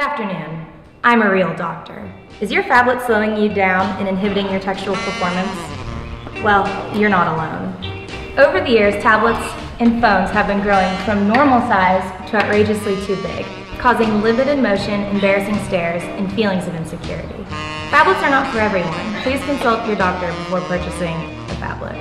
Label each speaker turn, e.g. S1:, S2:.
S1: Good afternoon. I'm a real doctor. Is your phablet slowing you down and inhibiting your textual performance? Well, you're not alone. Over the years, tablets and phones have been growing from normal size to outrageously too big, causing limited motion, embarrassing stares, and feelings of insecurity. Phablets are not for everyone. Please consult your doctor before purchasing a phablet.